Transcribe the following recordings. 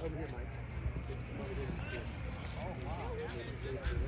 Over here, Mike. Oh, wow.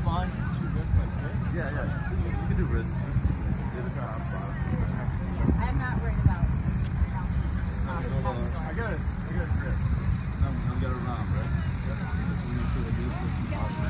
Should I grab on? Yeah, yeah. You can do wrist. wrist. I'm not worried about I got it. I got a grip. So now we got a round, right? Yep. So we make sure that you're the person